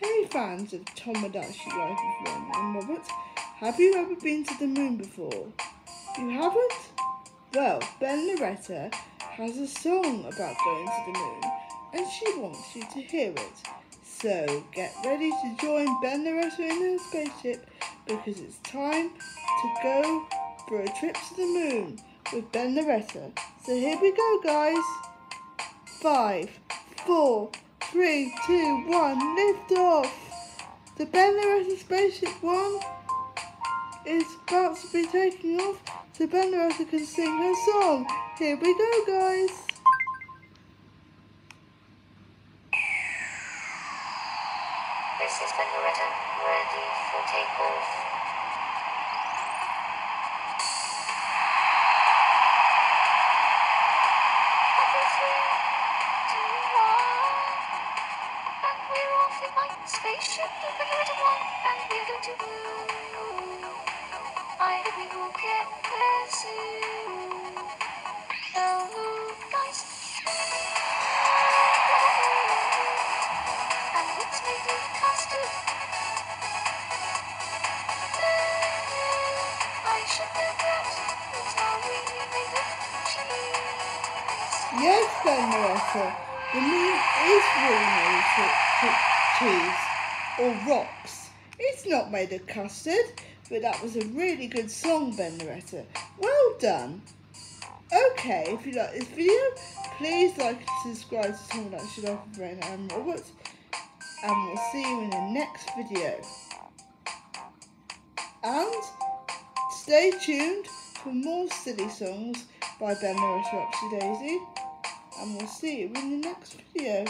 Hey fans of Tomodachi Life of Ren and Robert, have you ever been to the moon before? You haven't? Well, Benloretta has a song about going to the moon and she wants you to hear it. So get ready to join Benloretta in her spaceship because it's time to go for a trip to the moon with Benloretta. So here we go guys. Five, four, three, two, one, lift off. The Ben Spaceship One is about to be taking off so Ben can sing her song. Here we go, guys. This is Ben ready for takeoff. Off my spaceship, the one, and we're going to moon. I we will get there soon. Guys. And it's. I should that. It's made cheese. Yes, Ben Loretta, the moon is really made or rocks. It's not made of custard, but that was a really good song, Benloretta. Well done. Okay, if you like this video, please like and subscribe to Tom That Should Off Brain and Robert, and we'll see you in the next video. And stay tuned for more silly songs by Benloretta Upsy Daisy, and we'll see you in the next video.